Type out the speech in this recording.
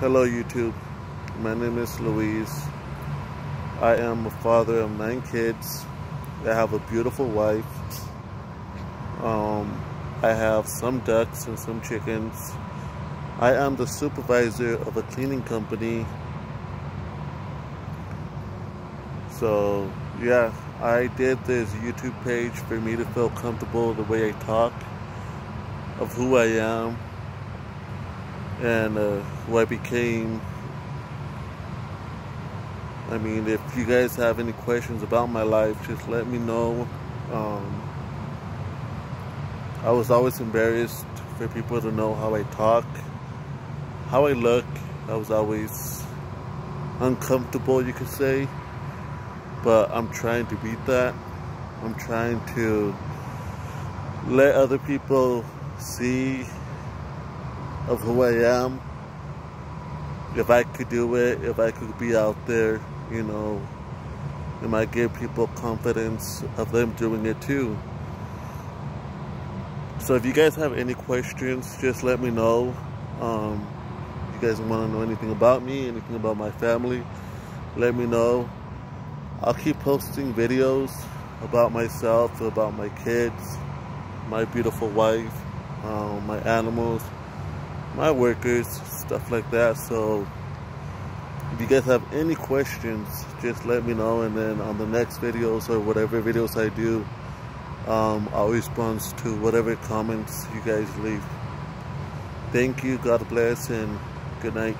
Hello YouTube, my name is Luis. I am a father of nine kids. I have a beautiful wife. Um, I have some ducks and some chickens. I am the supervisor of a cleaning company. So yeah, I did this YouTube page for me to feel comfortable the way I talk, of who I am, and uh, who I became. I mean, if you guys have any questions about my life, just let me know. Um, I was always embarrassed for people to know how I talk, how I look. I was always uncomfortable, you could say. But I'm trying to beat that. I'm trying to let other people see of who I am. If I could do it, if I could be out there, you know, it might give people confidence of them doing it too. So if you guys have any questions, just let me know. Um, if you guys want to know anything about me, anything about my family, let me know. I'll keep posting videos about myself, about my kids, my beautiful wife, um, my animals, my workers, stuff like that. So if you guys have any questions, just let me know. And then on the next videos or whatever videos I do, um, I'll respond to whatever comments you guys leave. Thank you. God bless and good night.